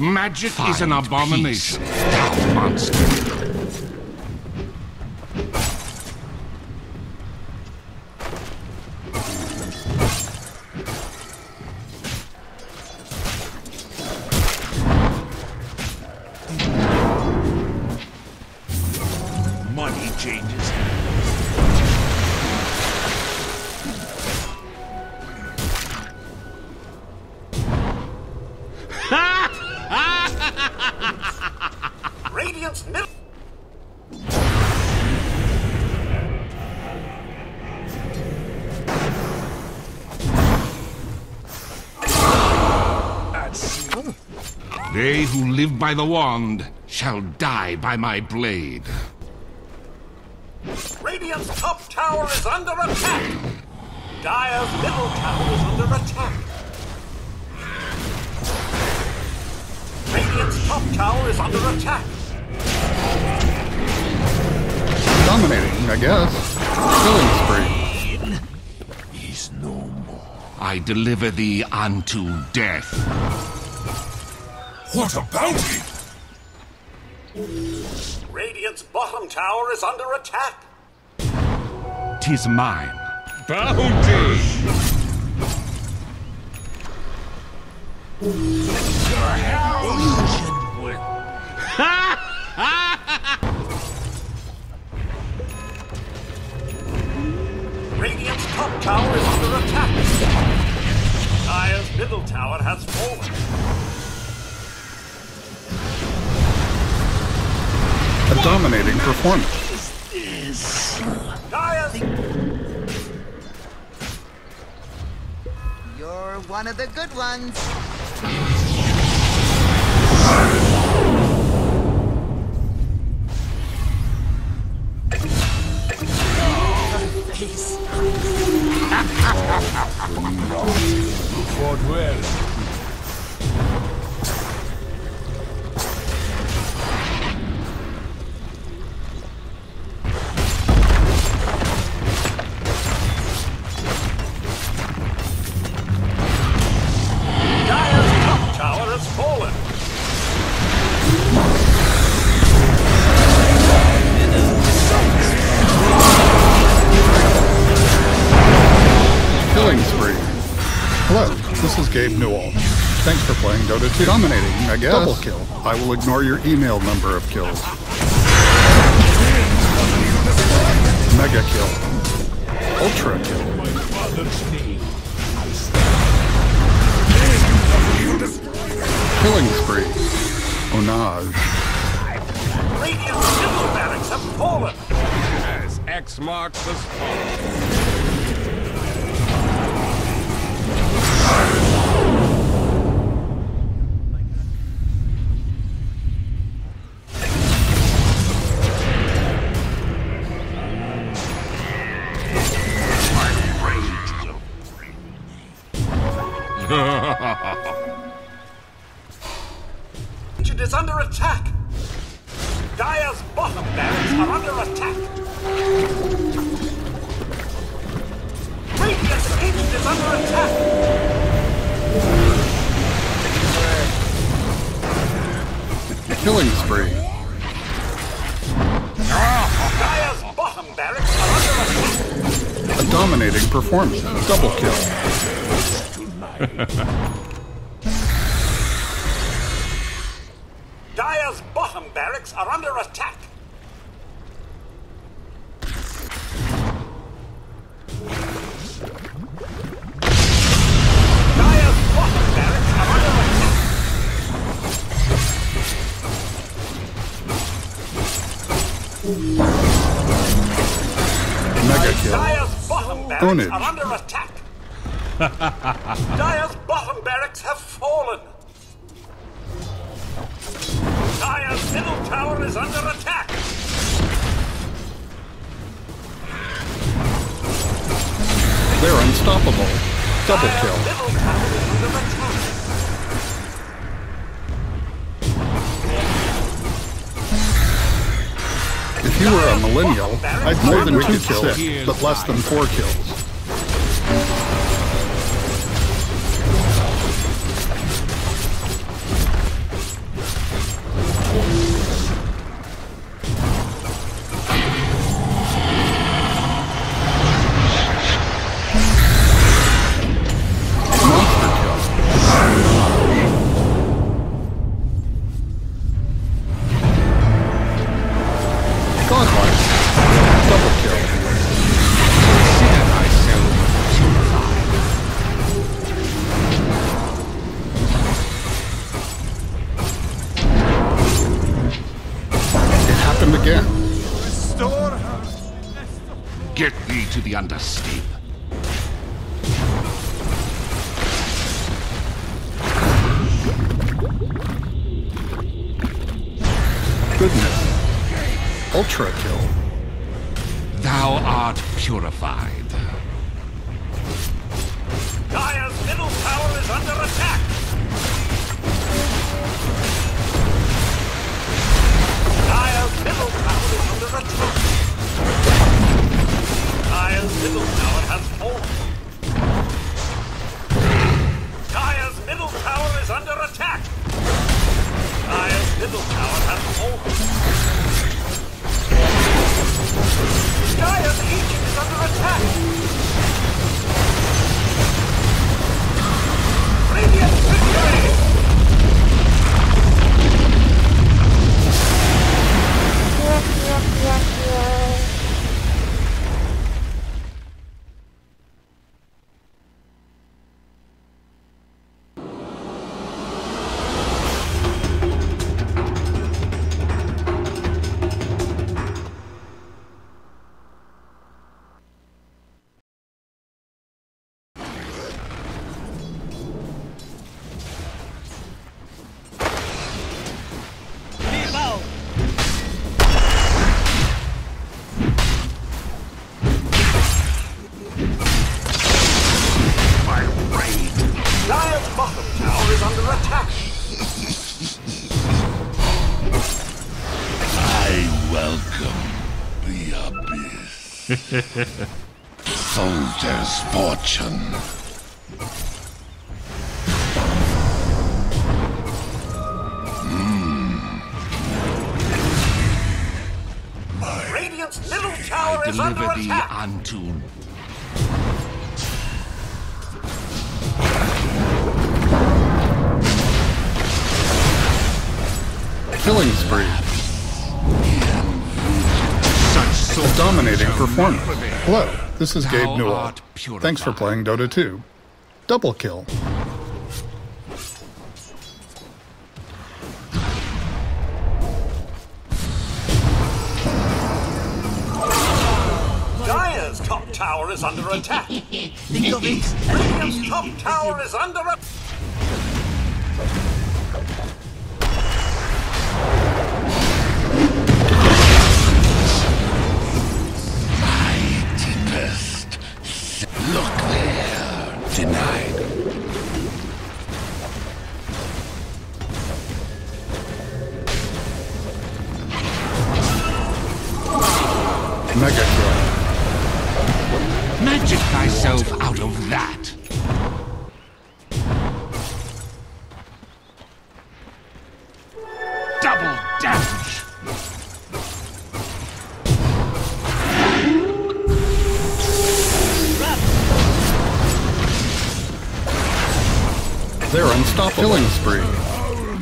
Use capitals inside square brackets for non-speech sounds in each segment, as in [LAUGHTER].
on the rocks. Magic is an abomination. peace, thou monster. Money changes. They who live by the wand shall die by my blade. Radiant's top tower is under attack. Dire's middle tower is under attack. Radiant's top tower is under attack. Dominating, I guess. Killing spree. He's no more. I deliver thee unto death. What a bounty! Radiant's bottom tower is under attack. Tis mine. Bounty! Radiant's top tower is under attack. Dire's middle tower has fallen. A dominating performance. Dire's You're one of the good ones. Fought well. This is Gabe Newell. Thanks for playing Dota 2. Dominating, I guess. Double kill. I will ignore your email number of kills. Mega kill. Ultra kill. Killing spree. Ownage. Radiant's middle barracks have fallen. As X marks the spot. It [LAUGHS] Killing spree. A dominating performance. Double kill. Dire's bottom barracks are under attack. Barracks are under attack. [LAUGHS] Dire's bottom barracks have fallen. Dire's middle tower is under attack. They're unstoppable. Double Dire's kill. If you were a millennial, I'd more than two kills, but less than four kills. Double kill. It happened again. Restore her. Get thee to the underscape. Goodness. Ultra kill. Thou art purified. Dire's middle tower is under attack. Dire's middle tower is under attack. Welcome the abyss. Soldier's fortune. Hmm. Radiant's middle I tower is under deliver thee attack. unto Killing spree. Dominating performance. Hello, this is Gabe Newell. Thanks for playing Dota 2. Double kill. Dire's top tower is under attack. Radiant's top tower is under attack. Unstoppable. Killing spree.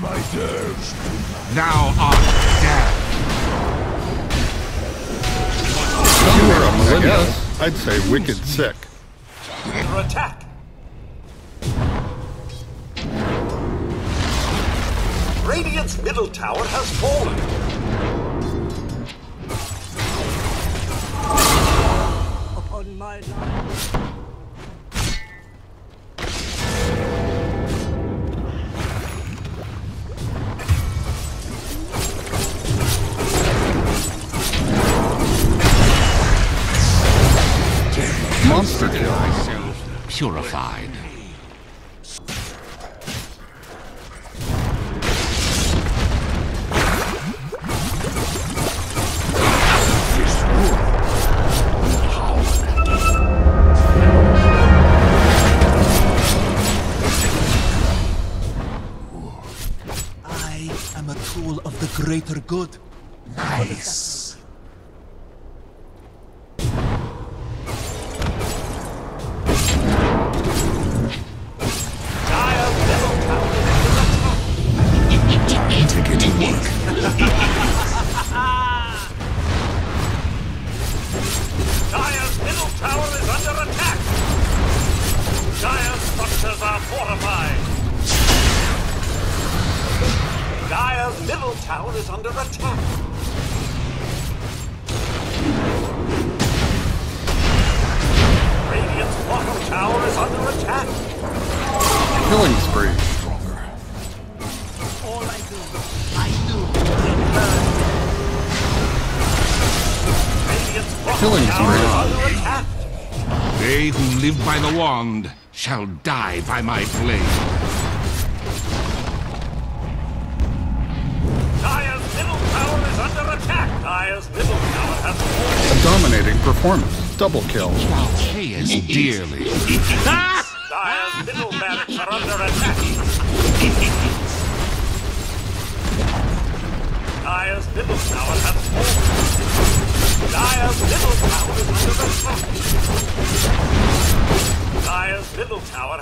My nerves. Thou art dead. If you were a millennial, I'd say wicked hmm. sick. Under attack. Radiant's middle tower has fallen. upon my life. Purified. I am a tool of the greater good. Nice. Fortified. Dire's middle tower is under attack. tower is under attack. Killing spree. All I do, I do. Radiant's bottom Killing tower is spree. under attack. They who live by the wand shall die by my blade. Dire's middle tower is under attack. Dire's middle tower has fallen. A dominating performance. Double kill. Pay as dearly. [LAUGHS] Dire's middle barracks are under attack. [LAUGHS]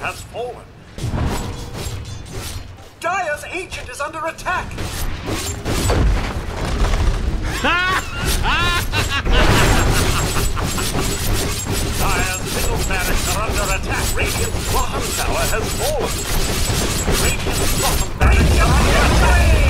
has fallen. Dire's agent is under attack! Dire's middle barracks are under attack. Radiant's bottom tower has fallen. Radiant's bottom barracks are under attack!